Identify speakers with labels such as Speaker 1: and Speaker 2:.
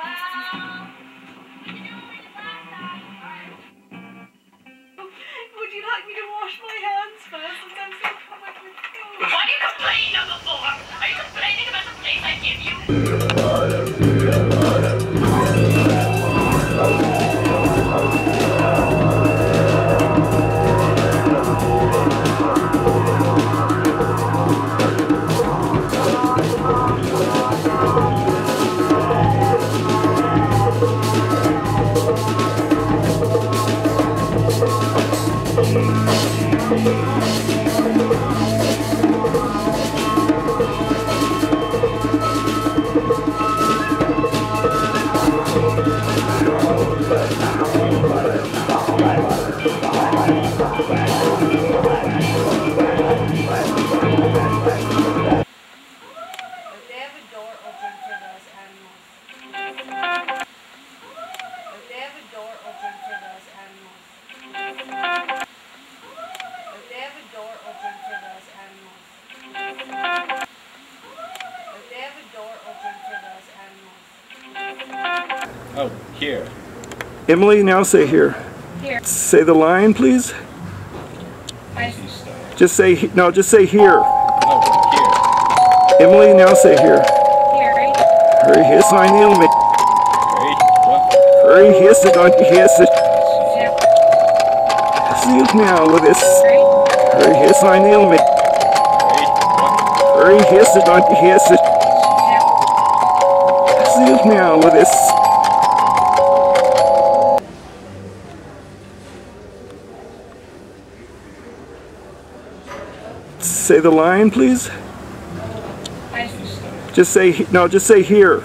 Speaker 1: Why do you complain, number four? Are you complaining about the place I give you?
Speaker 2: If
Speaker 3: Oh, here.
Speaker 4: Emily, now say here.
Speaker 2: Here.
Speaker 4: Say the line, please.
Speaker 2: I,
Speaker 4: Just say, no, just say here.
Speaker 3: Oh, here.
Speaker 4: Emily, now say here.
Speaker 2: here, right?
Speaker 4: Hurry, hier ist eine Emily.
Speaker 3: here. Right? What?
Speaker 4: Hurry, hier ist und hier ist
Speaker 2: Yep.
Speaker 4: Sieh now with this. Hurry, hier ist eine Emily.
Speaker 3: Right? What?
Speaker 4: Hurry, hier ist und hier ist
Speaker 2: Yep.
Speaker 4: Sieh now with this. Say the line, please. Just say, no, just say here.